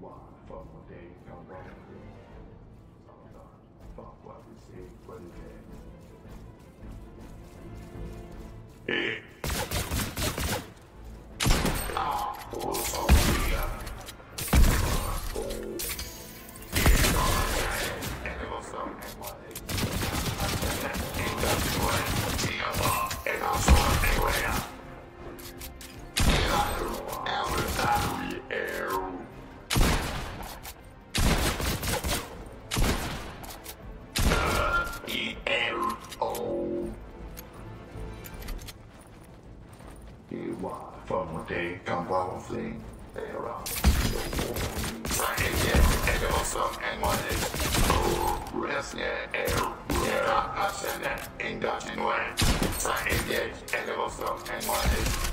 why? Fuck what they come wrong with. Oh. Fuck what we. What is that? Why? Fuck what they come with. They around. Indulging way. Sign engage, I give a song and also, and one is